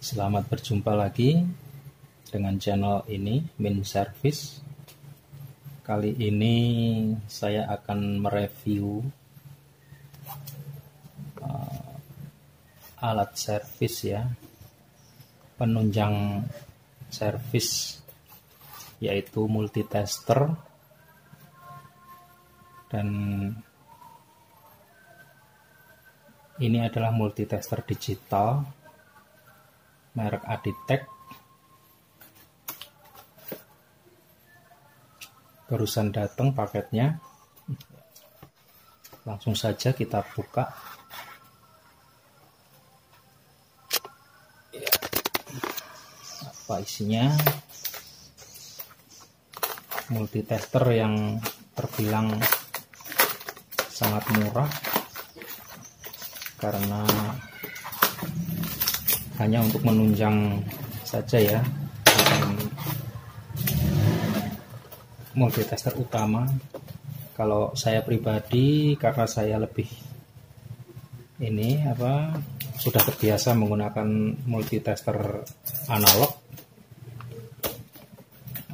Selamat berjumpa lagi dengan channel ini Min Service. Kali ini saya akan mereview uh, alat servis ya, penunjang servis yaitu multitester dan ini adalah multitester digital merek Aditech. Barusan datang paketnya. Langsung saja kita buka. Apa isinya? Multitester yang terbilang sangat murah. Karena hanya untuk menunjang saja ya multitester utama. Kalau saya pribadi karena saya lebih ini apa sudah terbiasa menggunakan multitester analog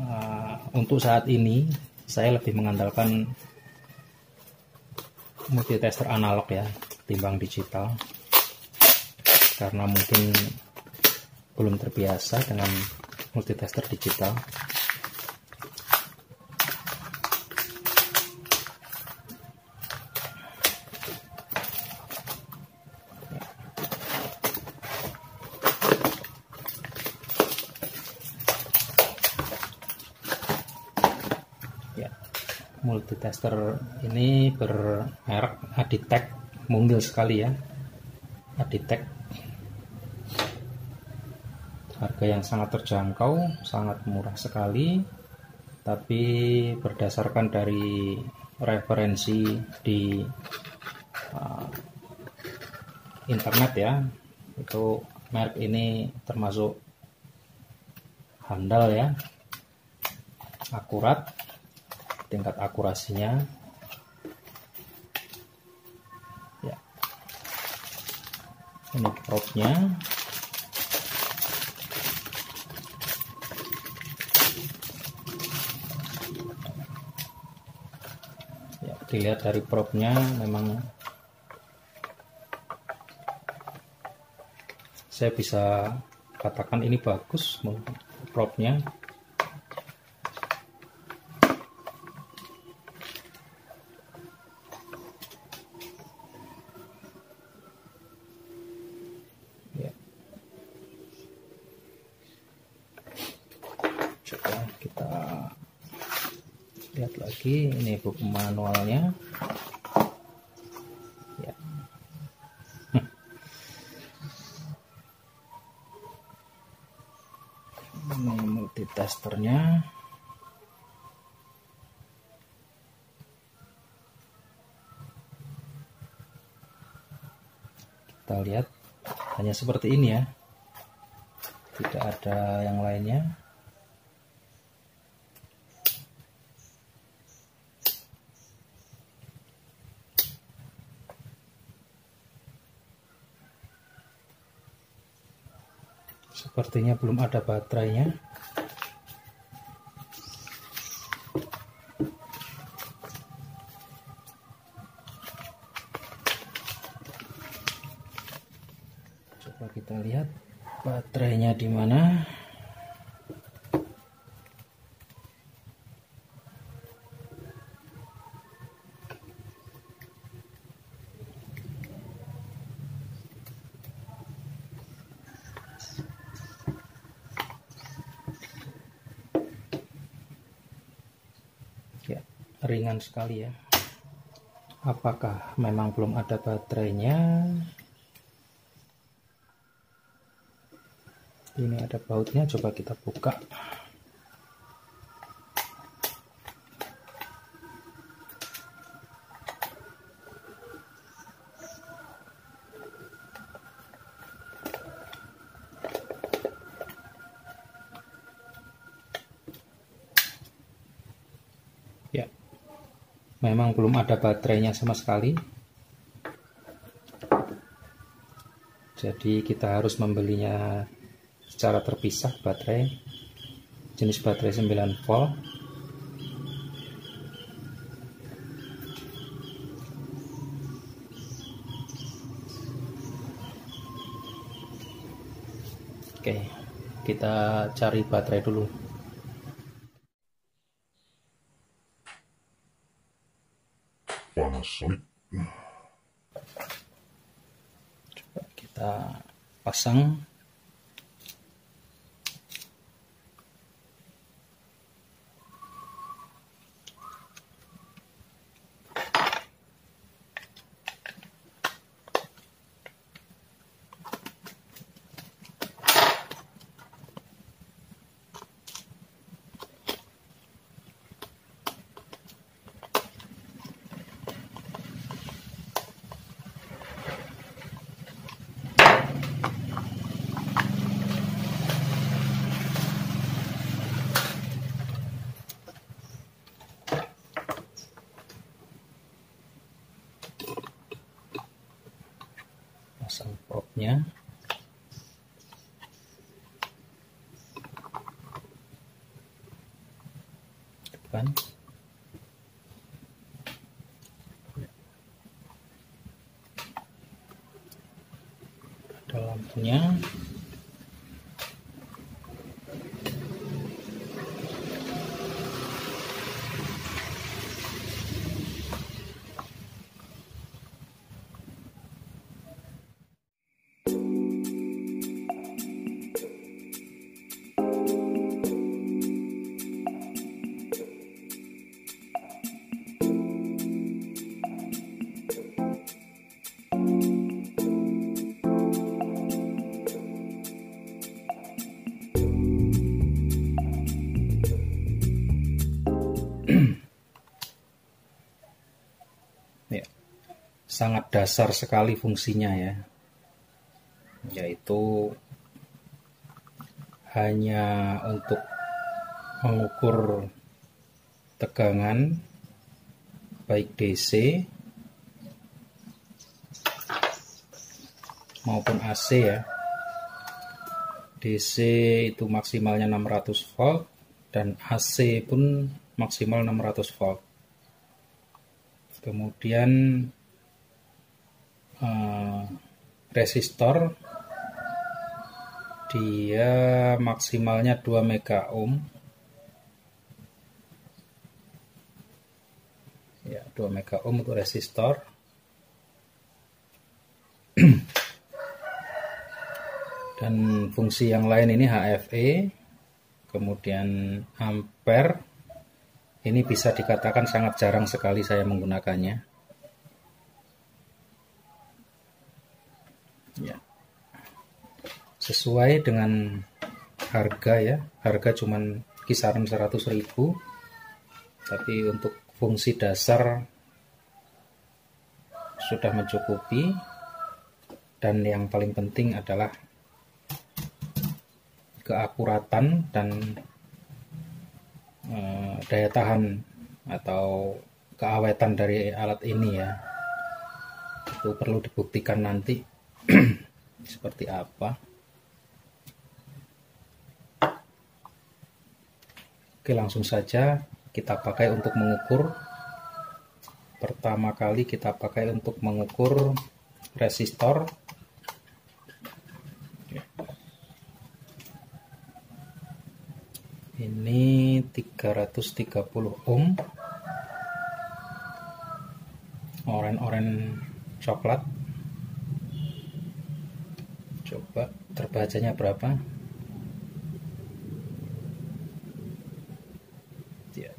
uh, untuk saat ini saya lebih mengandalkan multitester analog ya timbang digital karena mungkin belum terbiasa dengan multitester digital. Ya multitester ini bermerek Aditech mungil sekali ya. Aditech harga yang sangat terjangkau sangat murah sekali. Tapi berdasarkan dari referensi di uh, internet ya itu merek ini termasuk handal ya. Akurat tingkat akurasinya. Ya. Ini propnya ya dilihat dari propnya memang saya bisa katakan ini bagus propnya ya coba kita lihat lagi. Ini buku manualnya. Ya. Ini multitesternya kita lihat hanya seperti ini ya. Tidak ada yang lainnya sepertinya belum ada baterainya coba kita lihat baterainya di mana ya ringan sekali ya. Apakah memang belum ada baterainya? Ini ada bautnya coba kita buka ya memang belum ada baterainya sama sekali jadi kita harus membelinya secara terpisah baterai jenis baterai 9 volt Oke, kita cari baterai dulu. Panasonic. Coba kita pasang propnya depan. Ada lampunya ya, sangat dasar sekali fungsinya ya. Yaitu hanya untuk mengukur tegangan baik DC maupun AC ya. DC itu maksimalnya 600 volt dan AC pun maksimal 600 volt. Kemudian uh, resistor dia maksimalnya 2 mega ohm. Ya 2 mega ohm untuk resistor. Dan fungsi yang lain ini HFE kemudian ampere ini bisa dikatakan sangat jarang sekali saya menggunakannya. Ya. Sesuai dengan harga ya. Harga cuman kisaran 100.000 tapi untuk fungsi dasar sudah mencukupi. Dan yang paling penting adalah keakuratan dan eh, daya tahan atau keawetan dari alat ini ya. Itu perlu dibuktikan nanti. Seperti apa? Oke langsung saja kita pakai untuk mengukur. Pertama kali kita pakai untuk mengukur resistor ini 330 ohm. Oren-oren coklat. Coba terbacanya berapa? Ya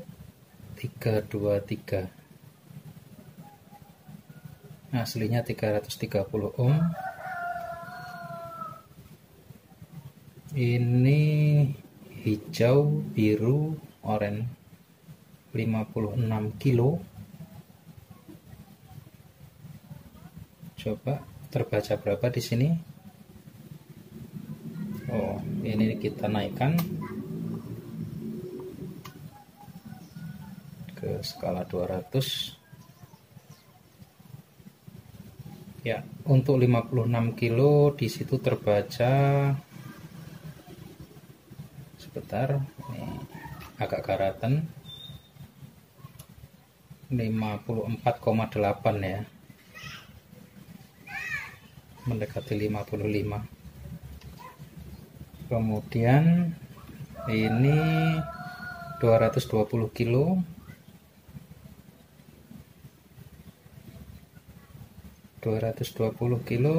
323 nah, aslinya 330 ohm. Ini hijau, biru, oranye 56 kilo. Coba terbaca berapa di sini? Oh ini kita naikkan ke skala 200 ya untuk 56 kilo di situ terbaca sebentar ini agak karatan 54,8 ya. Mendekati 55 kemudian ini 220 kilo. 220 kilo.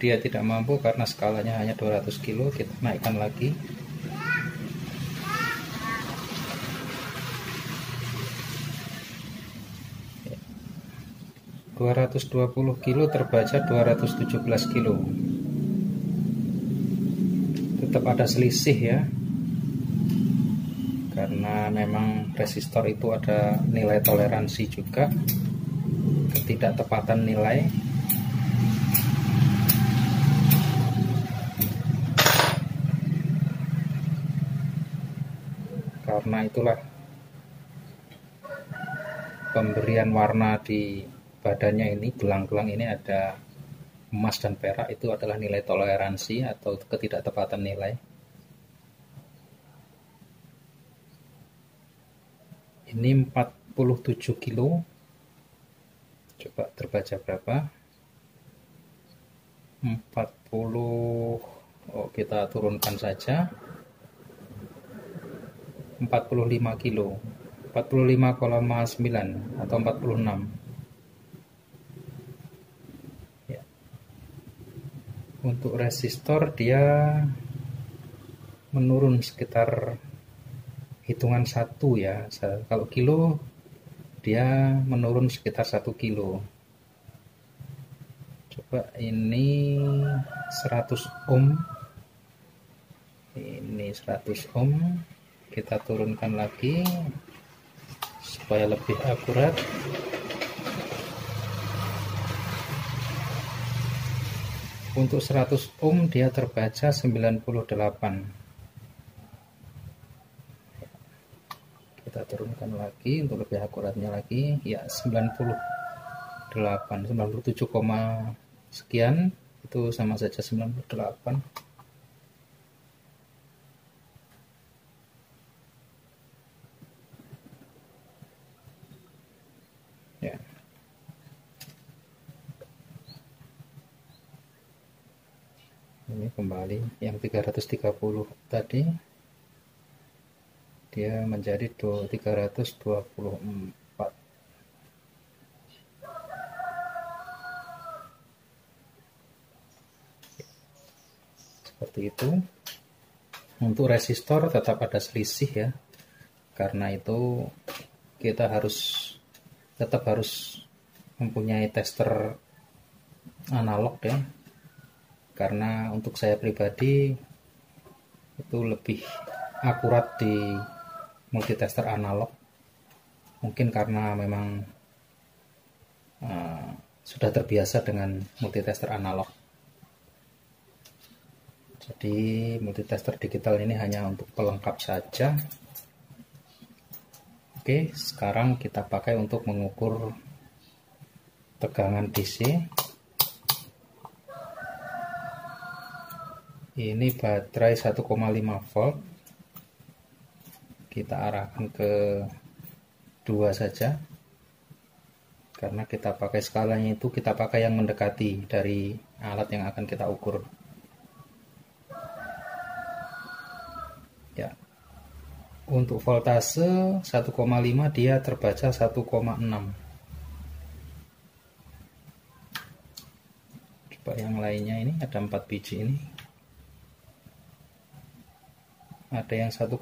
Dia tidak mampu karena skalanya hanya 200 kilo. Kita naikkan lagi 220 kilo terbaca 217 kilo. Tetap ada selisih ya. Karena memang resistor itu ada nilai toleransi juga ketidaktepatan nilai. Karena itulah pemberian warna di badannya ini gelang-gelang ini ada emas dan perak itu adalah nilai toleransi atau ketidaktepatan nilai. Ini 47 kilo. Coba terbaca berapa? 40 oh kita turunkan saja. 45 kilo. 45,9 atau 46 untuk resistor dia menurun sekitar hitungan satu ya. Kalau kilo dia menurun sekitar satu kilo. Coba ini 100 ohm. Ini 100 ohm. Kita turunkan lagi supaya lebih akurat untuk 100 ohm dia terbaca 98 kita turunkan lagi untuk lebih akuratnya lagi. Ya 98 97, sekian. Itu sama saja 98 ini kembali yang 330 tadi dia menjadi 324 seperti itu. Untuk resistor tetap ada selisih ya karena itu kita harus tetap harus mempunyai tester analog ya. Karena untuk saya pribadi itu lebih akurat di multitester analog. Mungkin karena memang uh, sudah terbiasa dengan multitester analog. Jadi multitester digital ini hanya untuk pelengkap saja. Oke sekarang kita pakai untuk mengukur tegangan DC ini baterai 1,5 volt. Kita arahkan ke dua saja. Karena kita pakai skalanya itu kita pakai yang mendekati dari alat yang akan kita ukur. Ya. Untuk voltase 1,5 dia terbaca 1,6 coba yang lainnya ini ada 4 biji ini ada yang 1,5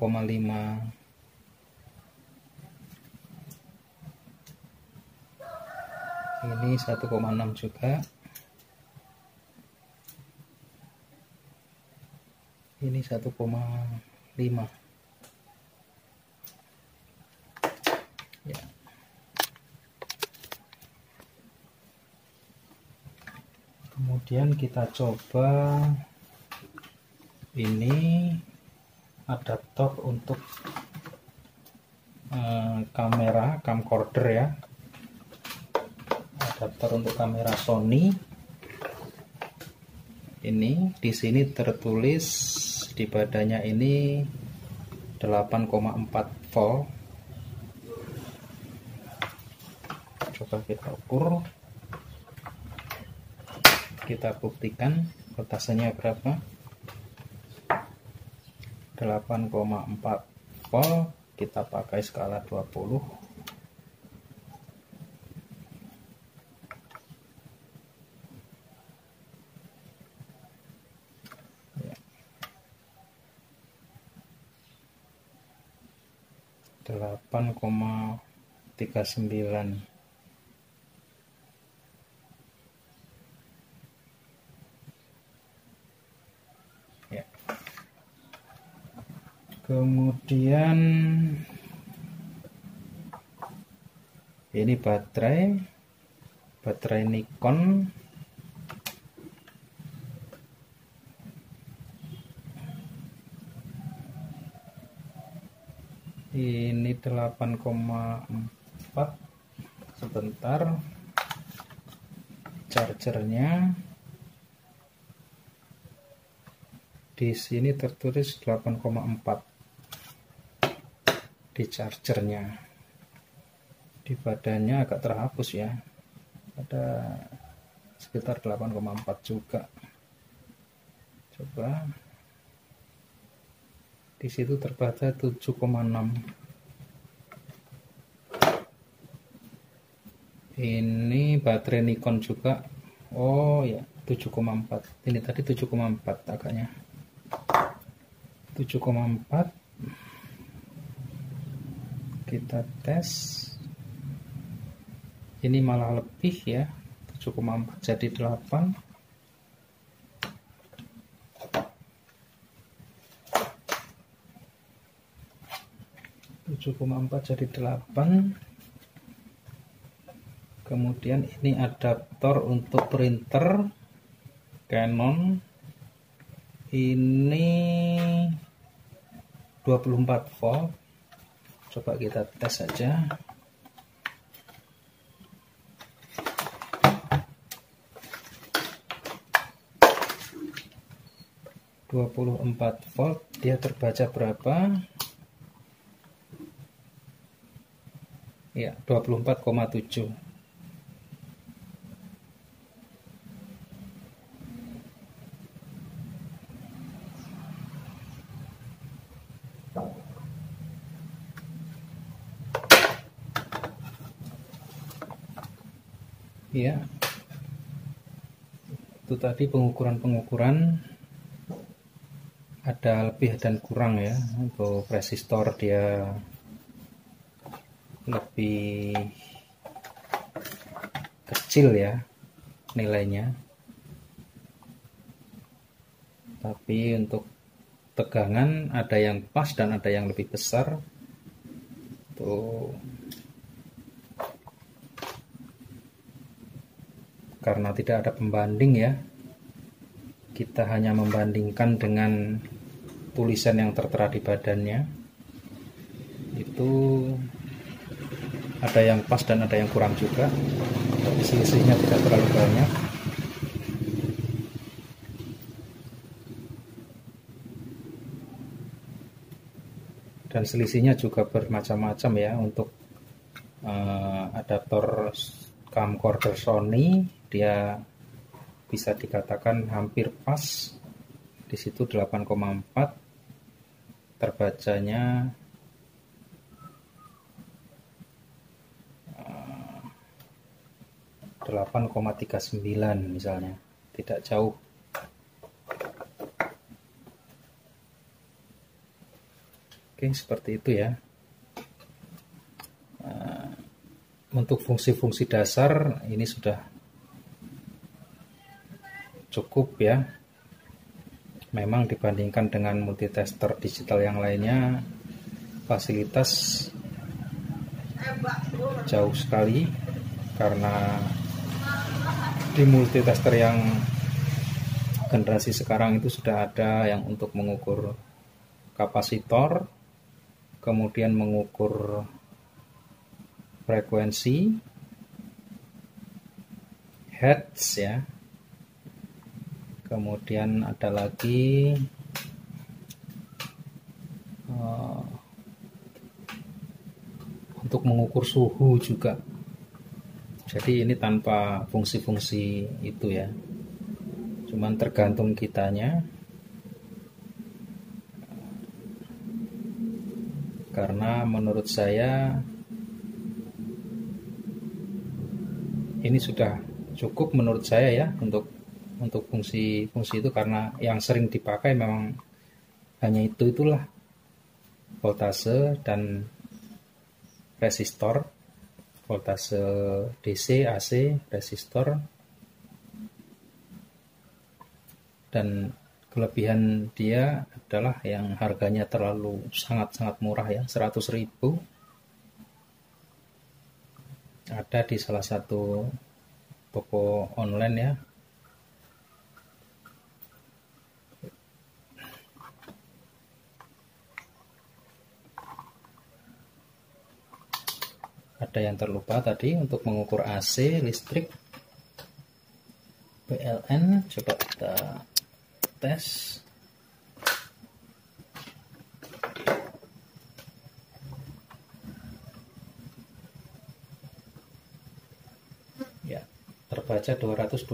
ini 1,6 juga. Ini 1,5 ya. Kemudian kita coba ini adaptor untuk uh, kamera camcorder ya. Adaptor untuk kamera Sony. Ini di sini tertulis di badannya ini 8,4 volt. Coba kita ukur. Kita buktikan voltasenya berapa 8,4 volt kita pakai skala 20 8,39 ya. Kemudian ini baterai baterai Nikon. Ini 8,4 sebentar. Chargernya. Di sini tertulis 8,4 di chargernya. Di badannya agak terhapus ya. Ada sekitar 8,4 juga. Coba. Di situ terbaca 7,6 ini baterai Nikon juga. Oh ya 7,4 ini tadi 7,4 agaknya. 7,4 kita tes. Ini malah lebih ya 7,4 jadi 8 7,4 jadi 8 kemudian ini adaptor untuk printer Canon. Ini 24 volt coba kita tes saja. Dua puluh empat volt dia terbaca berapa? Ya 24,7 ya. Itu tadi pengukuran-pengukuran. Ada lebih dan kurang ya. Untuk resistor dia lebih kecil ya nilainya. Tapi untuk tegangan ada yang pas dan ada yang lebih besar. Tuh karena tidak ada pembanding ya. Kita hanya membandingkan dengan tulisan yang tertera di badannya. Itu ada yang pas dan ada yang kurang juga. Tapi selisihnya tidak terlalu banyak. Dan selisihnya juga bermacam-macam ya untuk uh, adaptor camcorder Sony dia bisa dikatakan hampir pas. Di situ 8,4 terbacanya 8,39 misalnya tidak jauh. Oke seperti itu ya. Nah, untuk fungsi-fungsi dasar ini sudah cukup ya. Memang dibandingkan dengan multitester digital yang lainnya fasilitas jauh sekali karena di multitester yang generasi sekarang itu sudah ada yang untuk mengukur kapasitor, kemudian mengukur frekuensi, hertz ya, kemudian ada lagi uh, mengukur suhu juga. Jadi ini tanpa fungsi-fungsi itu ya. Cuman tergantung kitanya. Karena menurut saya ini sudah cukup menurut saya ya untuk untuk fungsi-fungsi itu karena yang sering dipakai memang hanya itu itulah. Voltase dan resistor voltase DC, AC, resistor dan kelebihan dia adalah yang harganya terlalu sangat-sangat murah ya 100 ribu. Ada di salah satu toko online ya ada yang terlupa tadi untuk mengukur AC listrik PLN coba kita tes. Ya terbaca 228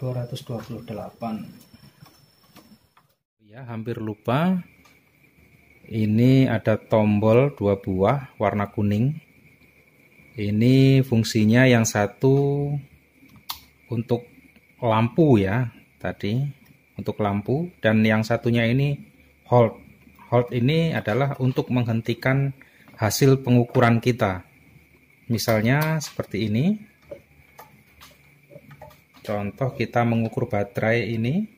228 ya hampir lupa ini ada tombol dua buah warna kuning. Ini fungsinya yang satu untuk lampu ya tadi untuk lampu. Dan yang satunya ini hold. Hold ini adalah untuk menghentikan hasil pengukuran kita. Misalnya seperti ini. Contoh kita mengukur baterai ini.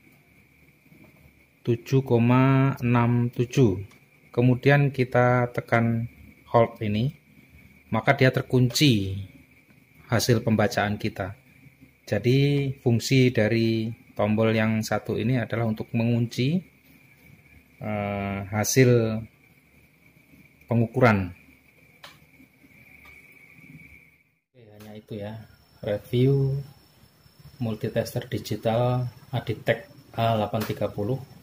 7,67 kemudian kita tekan hold ini, maka dia terkunci hasil pembacaan kita. Jadi fungsi dari tombol yang satu ini adalah untuk mengunci uh, hasil pengukuran. Oke, hanya itu ya. Review multitester digital Aditech A830